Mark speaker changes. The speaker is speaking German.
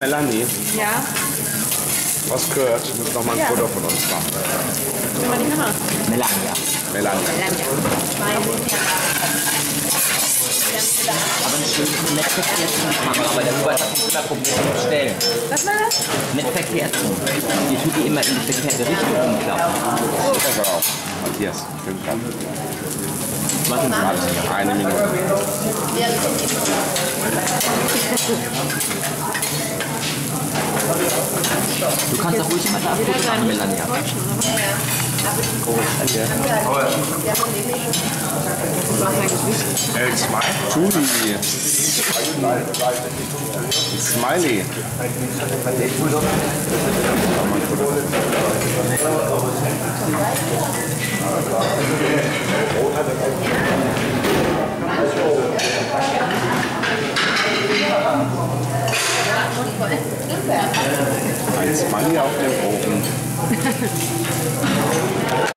Speaker 1: Melanie,
Speaker 2: Ja,
Speaker 1: was gehört? Du musst noch mal ein
Speaker 2: Ja.
Speaker 1: Foto von uns machen.
Speaker 2: nimm mal die Kamera.
Speaker 3: Melania.
Speaker 1: Melanie.
Speaker 3: Aber ein schönes Netzverkehrsfunkkamera, weil der U-Bahn hat immer Probleme zu stellen.
Speaker 2: Was war das?
Speaker 3: Netzverkehrsfunk. Die tut die immer in die verkehrte Richtung umklappen.
Speaker 1: Das auch. Matthias, schönen Dank.
Speaker 3: Warten Sie mal.
Speaker 1: Eine Minute.
Speaker 3: Du kannst auch ruhig immer da machen, Melania.
Speaker 1: El Julie. Smiley. Ein Smiley auf dem Ofen.